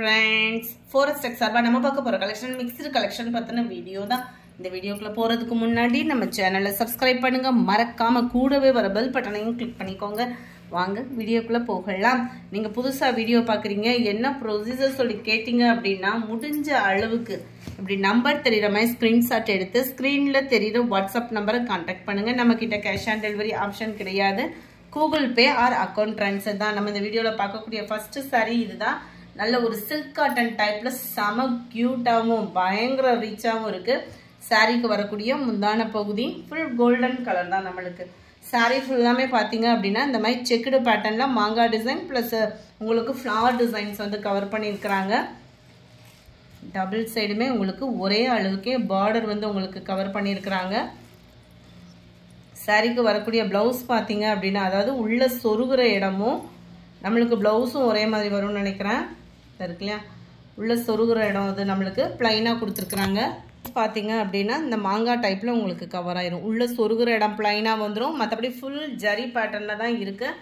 Friends forest tech சார்பாக நம்ம பார்க்க போகிற கலெக்ஷன் மிக்சடு கலெக்ஷன் பற்றின வீடியோ தான். இந்த வீடியோக்குள்ள போகிறதுக்கு முன்னாடி நம்ம சேனலை சப்ஸ்கிரைப் பண்ணுங்க. மறக்காமல் கூடவே வர பெல் பட்டனையும் கிளிக் பண்ணிக்கோங்க. வாங்க வீடியோக்குள்ளே போகலாம். நீங்கள் புதுசாக வீடியோ பார்க்குறீங்க. என்ன ப்ரொசீஜர் சொல்லி கேட்டிங்க அப்படின்னா முடிஞ்ச அளவுக்கு இப்படி நம்பர் தெரிகிற மாதிரி ஸ்க்ரீன்ஷாட் எடுத்து ஸ்க்ரீனில் தெரிகிற வாட்ஸ்அப் நம்பரை கான்டாக்ட் பண்ணுங்கள் நம்மக்கிட்ட கேஷ் ஆன் டெலிவரி ஆப்ஷன் கிடையாது. Google Pay or account transfer தான். நம்ம இந்த வீடியோவில் பார்க்கக்கூடிய ஃபஸ்ட்டு சாரீ இதுதான். நல்ல ஒரு சில்க் காட்டன் டைப்பில் செம க்யூட்டாகவும் பயங்கர ரிச்சாகவும் இருக்குது சாரீக்கு வரக்கூடிய முந்தான பகுதி ஃபுல் கோல்டன் கலர் தான் நம்மளுக்கு. சாரீ ஃபுல்லாமே பார்த்தீங்க அப்படின்னா இந்த மாதிரி செக்குடு பேட்டர்னில் மாங்காய் டிசைன் ப்ளஸ் உங்களுக்கு ஃப்ளவர் டிசைன்ஸ் வந்து கவர் பண்ணியிருக்கிறாங்க. டபுள் சைடுமே உங்களுக்கு ஒரே அளவுக்கே பார்டர் வந்து உங்களுக்கு கவர் பண்ணியிருக்கிறாங்க. சாரீக்கு வரக்கூடிய ப்ளவுஸ் பார்த்தீங்க அப்படின்னா அதாவது உள்ள சொருகிற இடமும் நம்மளுக்கு ப்ளவுஸும் ஒரே மாதிரி வரும்னு நினைக்கிறேன். இருக்கு இல்லையா? உள்ளே சொருகிற இடம் அது நம்மளுக்கு ப்ளைனாக கொடுத்துருக்குறாங்க. பார்த்தீங்க அப்படின்னா இந்த மாங்காய் டைப்பில் உங்களுக்கு கவர் ஆயிரும். உள்ளே சொருகிற இடம் ப்ளைனாக வந்துடும் மற்றபடி ஃபுல் ஜரி பேட்டர்னில் தான் இருக்குது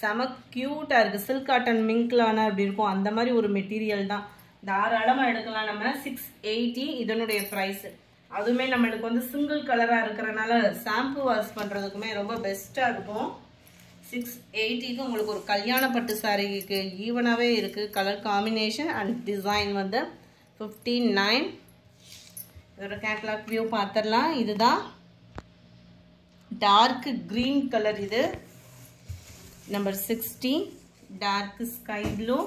செம க்யூட்டாக இருக்குது சில்க் காட்டன் மிங்க்லான அப்படி இருக்கும். அந்த மாதிரி ஒரு மெட்டீரியல் தான். தாராளமாக எடுக்கலாம் நம்ம. சிக்ஸ் எயிட்டி இதனுடைய ப்ரைஸு அதுவுமே நம்மளுக்கு வந்து சிங்கிள் கலராக இருக்கிறனால ஷாம்பு வாஷ் பண்ணுறதுக்குமே ரொம்ப பெஸ்ட்டாக இருக்கும். சிக்ஸ் எயிட்டிக்கு உங்களுக்கு ஒரு கல்யாண பட்டு சாரீக்கு ஈவனாகவே இருக்குது கலர் காம்பினேஷன் அண்ட் டிசைன் வந்து ஃபிஃப்டி நைன் இதோட கேட்லாக் வியூ பார்த்துடலாம். இதுதான் டார்க் க்ரீன் கலர் இது. Number sixty dark sky blue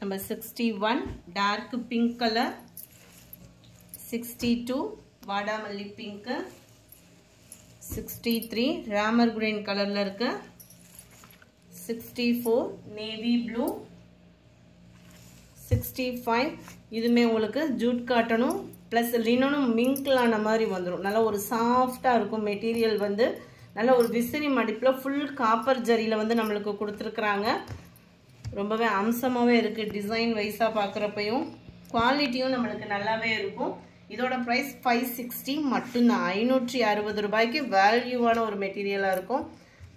number sixty one dark pink colour sixty two வாடாமல்லி pink sixty three Ramar green கலரில் இருக்கு. Sixty four navy blue. Sixty five இதுமே உங்களுக்கு Jude காட்டனும் plus லினனும் மிங்க்லான மாதிரி வந்துடும் நல்லா ஒரு சாஃப்டாக இருக்கும் மெட்டீரியல் வந்து. நல்ல ஒரு விசிறி மடிப்பில் ஃபுல் காப்பர் ஜரியில் வந்து நம்மளுக்கு கொடுத்துருக்குறாங்க. ரொம்பவே அம்சமாகவே இருக்குது டிசைன் வைஸாக பார்க்குறப்பையும் குவாலிட்டியும் நம்மளுக்கு நல்லாவே இருக்கும். இதோட ப்ரைஸ் ஃபைவ் சிக்ஸ்டி மட்டும்தான். ஐநூற்றி அறுபது ரூபாய்க்கு வேல்யூவான ஒரு மெட்டீரியலாக இருக்கும்.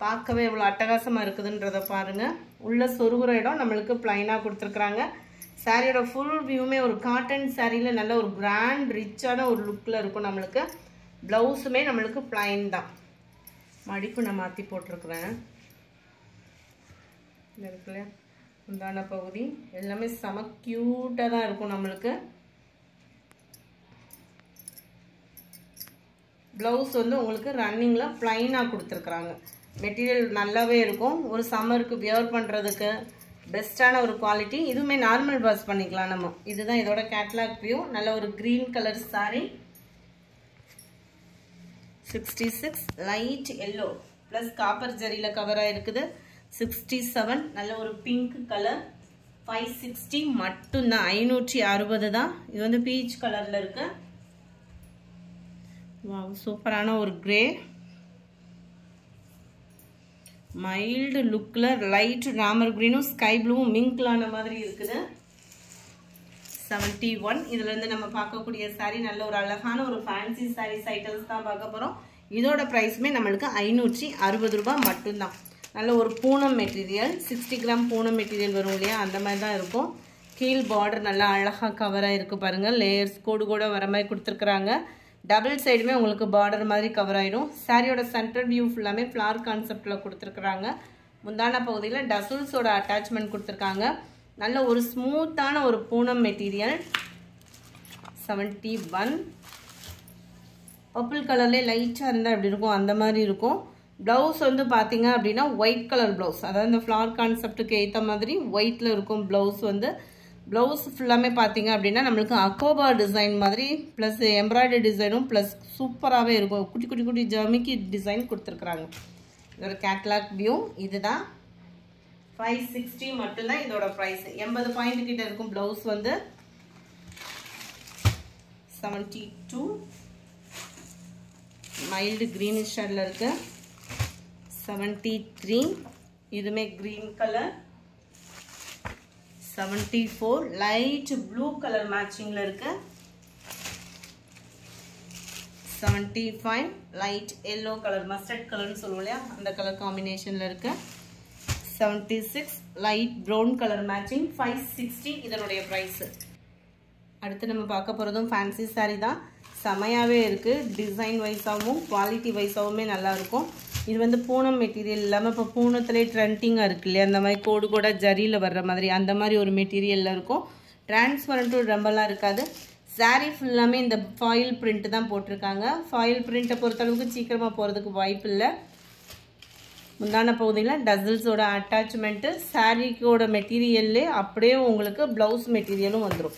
பார்க்கவே இவ்வளோ அட்டகாசமாக இருக்குதுன்றதை பாருங்கள் உள்ள சொருகுற இடம் நம்மளுக்கு ப்ளைனாக கொடுத்துருக்குறாங்க. சாரியோட ஃபுல் வியூமே ஒரு காட்டன் சாரியில் நல்ல ஒரு கிராண்ட் ரிச்சான ஒரு லுக்கில் இருக்கும் நம்மளுக்கு. ப்ளவுஸுமே நம்மளுக்கு ப்ளைன் தான். மடிப்பு நான் மாற்றி போட்டிருக்குறேன். இருக்குல்ல உண்டான பகுதி. எல்லாமே செம க்யூட்டாக தான் இருக்கும் நம்மளுக்கு. ப்ளவுஸ் வந்து உங்களுக்கு ரன்னிங்கில் ப்ளைனாக கொடுத்துருக்குறாங்க. மெட்டீரியல் நல்லாவே இருக்கும். ஒரு சம்மருக்கு வியர் பண்ணுறதுக்கு பெஸ்ட்டான ஒரு குவாலிட்டி இதுவுமே நார்மல் பாஸ் பண்ணிக்கலாம் நம்ம. இதுதான் இதோட கேட்லாக் வியூ நல்ல ஒரு green colour saree sixty six light yellow plus copper ஜரியில் கவராக இருக்குது சிக்ஸ்டி செவன் நல்ல ஒரு பிங்க் கலர் ஃபைவ் சிக்ஸ்டி மட்டும்தான். ஐநூற்றி அறுபது தான். இது வந்து பீச் கலரில் இருக்குது வாவ் சூப்பரான ஒரு கிரே மைல்டு லுக்கில் லைட் ராமர் க்ரீனும் ஸ்கை ப்ளூவும் மிங்க்லான மாதிரி இருக்குது. செவன்ட்டி ஒன் இதுலேருந்து நம்ம பார்க்கக்கூடிய சாரீ நல்ல ஒரு அழகான ஒரு ஃபேன்சி சாரீஸ் ஐட்டம்ஸ் தான் பார்க்க போகிறோம் இதோட ப்ரைஸுமே நம்மளுக்கு ஐநூற்றி அறுபது ரூபாய் மட்டும்தான். நல்ல ஒரு poonam material sixty gram poonam material வரும் இல்லையா? அந்த மாதிரி தான் இருக்கும். கீழ் பார்டர் நல்லா அழகாக கவராக இருக்குது பாருங்கள் லேயர்ஸ் கோடு கூட வர மாதிரி கொடுத்துருக்குறாங்க. டபுள் சைடுமே உங்களுக்கு பார்டர் மாதிரி கவர் ஆகிடும் சாரியோட சென்ட்ரல் வியூ ஃபுல்லாமே ஃப்ளார் கான்செப்டில் கொடுத்துருக்குறாங்க. முந்தான பகுதியில் டசுல்ஸோட அட்டாச்மெண்ட் கொடுத்துருக்காங்க. நல்ல ஒரு ஸ்மூத்தான ஒரு poonam material seventy one purple கலர்லேயே லைட்டாக இருந்தால் எப்படி இருக்கும்? அந்த மாதிரி இருக்கும். ப்ளவுஸ் வந்து பார்த்தீங்க அப்படின்னா ஒயிட் கலர் ப்ளவுஸ் அதாவது இந்த ஃப்ளார் கான்செப்ட்டுக்கு ஏற்ற மாதிரி ஒயிட்டில் இருக்கும் ப்ளவுஸ் வந்து. ப்ளவுஸ் ஃபுல்லாமே பார்த்தீங்க அப்படின்னா நம்மளுக்கு அக்கோபா டிசைன் மாதிரி ப்ளஸ் எம்ப்ராய்டரி டிசைனும் ப்ளஸ் சூப்பராகவே இருக்கும். குட்டி குட்டி குட்டி ஜமிக்கி டிசைன் கொடுத்துருக்குறாங்க. இதோட கேட்லாக் வியூ இதுதான். ஃபைவ் சிக்ஸ்டி மட்டும்தான் இதோட ப்ரைஸ் எண்பது பாயிண்ட் கிட்ட இருக்கும் ப்ளவுஸ் வந்து. செவன்ட்டி டூ மைல்டு க்ரீனிஷ் ஷேடில் இருக்குது செவன்ட்டி த்ரீ இதுவுமே green colour seventy four light blue colour மேட்சிங்கில் இருக்கு. Seventy five light yellow colour mustard கலர்னு சொல்லுவோம் இல்லையா? அந்த கலர் காம்பினேஷனில் இருக்கு. Seventy six light brown colour matching five sixty இதனுடைய ப்ரைஸு அடுத்து நம்ம பார்க்க போகிறதும் ஃபேன்சி சாரீ தான். செமையாகவே இருக்குது டிசைன் வைஸாகவும் குவாலிட்டி வைஸாகவுமே நல்லாயிருக்கும் இது வந்து பூனம் மெட்டீரியல் இல்லாமல் இப்போ பூனத்துலேயே ட்ரெண்டிங்காக இருக்கு இல்லையா? அந்த மாதிரி கோடு கூட ஜரியில் வர்ற மாதிரி அந்த மாதிரி ஒரு மெட்டீரியலில் இருக்கும். டிரான்ஸ்பரண்ட்டும் ரொம்பலாம் இருக்காது. சாரீ ஃபுல்லாமே இந்த ஃபாயில் பிரிண்ட் தான் போட்டிருக்காங்க. ஃபாயில் பிரிண்ட்டை பொறுத்தளவுக்கு சீக்கிரமாக போகிறதுக்கு வாய்ப்பு இல்லை. முந்தான பகுதியில் டசில்ஸோட அட்டாச்மெண்ட்டு சாரீக்கோட மெட்டீரியல்லே அப்படியே உங்களுக்கு ப்ளவுஸ் மெட்டீரியலும் வந்துடும்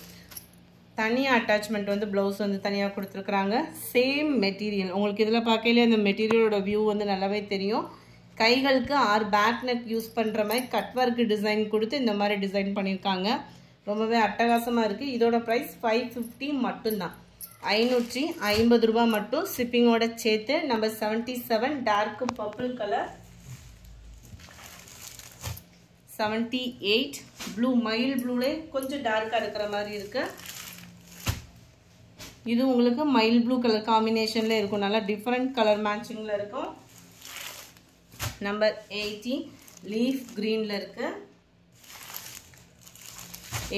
தனியாக அட்டாச்மெண்ட் வந்து ப்ளவுஸ் வந்து தனியாக கொடுத்துருக்குறாங்க. சேம் மெட்டீரியல் உங்களுக்கு இதில் பார்க்கையில இந்த மெட்டீரியலோட வியூ வந்து நல்லாவே தெரியும். கைகளுக்கு ஆர் பேக் நெக் யூஸ் பண்ணுற மாதிரி கட் ஒர்க் டிசைன் கொடுத்து இந்த மாதிரி டிசைன் பண்ணியிருக்காங்க. ரொம்பவே அட்டகாசமாக இருக்குது இதோட ப்ரைஸ் ஃபைவ் ஃபிஃப்டி மட்டும்தான். ஐநூற்றி ஐம்பது ரூபா மட்டும் ஷிப்பிங்கோட சேர்த்து number seventy seven dark purple colour seventy eight blue மயில் ப்ளூலே கொஞ்சம் டார்க்காக இருக்கிற மாதிரி இருக்குது இது உங்களுக்கு மைல் ப்ளூ கலர் காம்பினேஷனில் இருக்கும். நல்லா டிஃப்ரெண்ட் கலர் மேட்சிங்கில் இருக்கும். நம்பர் எயிட்டி லீஃப் க்ரீனில் இருக்கு.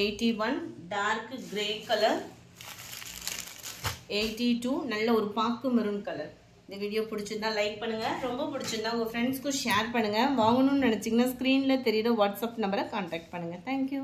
Eighty one dark grey colour eighty two நல்ல ஒரு பாக்கு மெரூன் கலர் இந்த வீடியோ பிடிச்சிருந்தா லைக் பண்ணுங்கள் ரொம்ப பிடிச்சிருந்தா உங்கள் ஃப்ரெண்ட்ஸ்க்கும் ஷேர் பண்ணுங்கள் வாங்கணும்னு நினச்சிங்கன்னா ஸ்க்ரீனில் தெரியுற வாட்ஸ்அப் நம்பரை கான்டாக்ட் பண்ணுங்கள் தேங்க்யூ